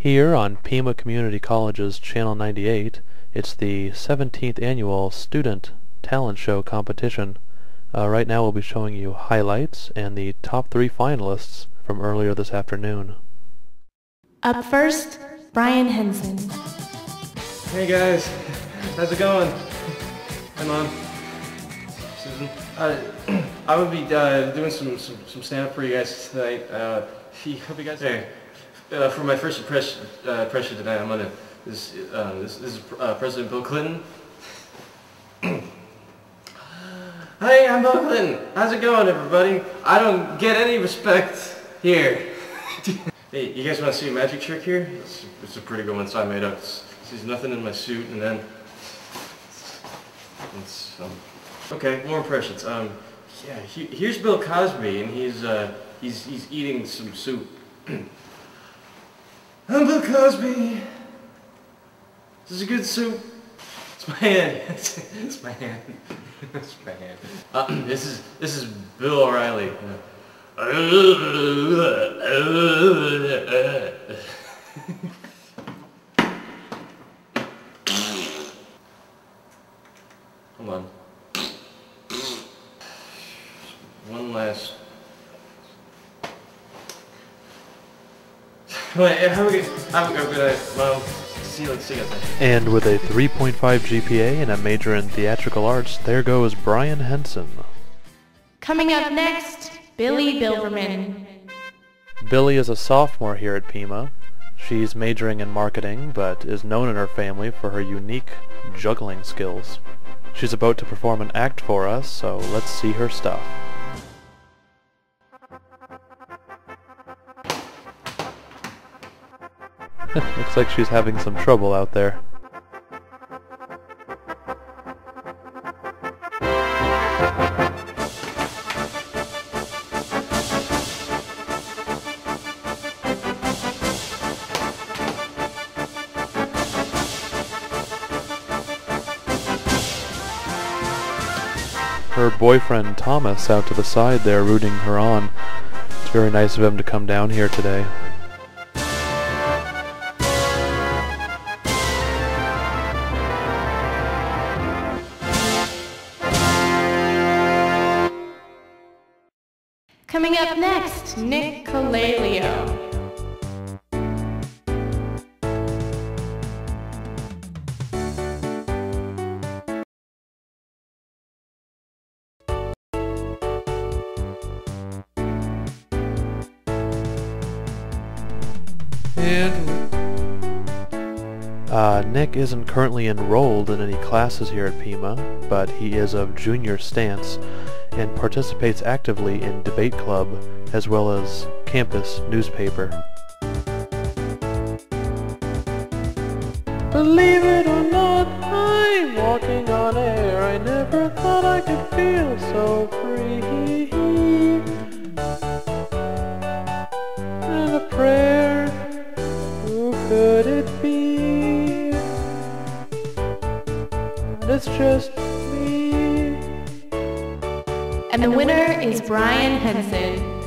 Here on Pima Community College's Channel 98, it's the 17th annual Student Talent Show competition. Uh, right now we'll be showing you highlights and the top three finalists from earlier this afternoon. Up first, Brian Henson. Hey guys, how's it going? Hi mom. Susan. Uh, I would be uh, doing some, some, some stand-up for you guys tonight. Uh, hope you guys... Hey, uh, for my first impression, uh, impression tonight, I'm gonna... This, uh, this, this is uh, President Bill Clinton. Hey, I'm Bill Clinton. How's it going, everybody? I don't get any respect here. hey, you guys want to see a magic trick here? It's, it's a pretty good one, so I made up. It's, there's nothing in my suit, and then... Um, okay, more impressions. Um, yeah, he, here's Bill Cosby, and he's, uh, he's, he's eating some soup. I'm Bill Cosby. This is a good soup. It's my hand. it's my hand. it's my hand. Uh, this is this is Bill O'Reilly. Hold on. One last. Wait, have a good, have a good night, Mom. See you, see you guys later. And with a 3.5 GPA and a major in theatrical arts, there goes Brian Henson. Coming up next, Billy Bilberman. Billy is a sophomore here at Pima. She's majoring in marketing, but is known in her family for her unique juggling skills. She's about to perform an act for us, so let's see her stuff. Looks like she's having some trouble out there. Her boyfriend Thomas out to the side there rooting her on. It's very nice of him to come down here today. Coming up next, Nick Colalio. Uh, Nick isn't currently enrolled in any classes here at Pima, but he is of junior stance and participates actively in debate club as well as campus newspaper. Believe it or not, I'm walking on air. I never thought I could feel so free. And a prayer, who could it be? It's just. And the winner is Brian Henson.